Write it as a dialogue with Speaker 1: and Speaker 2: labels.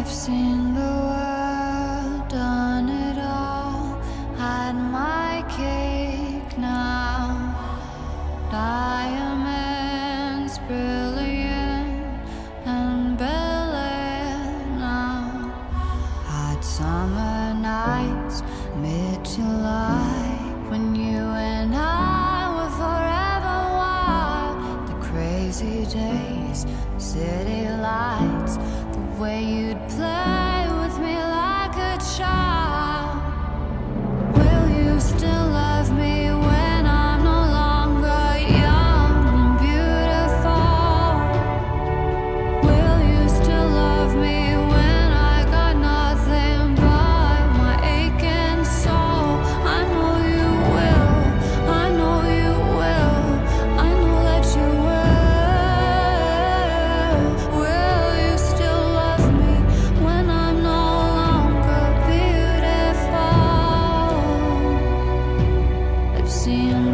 Speaker 1: I've seen the world, way you'd play. seeing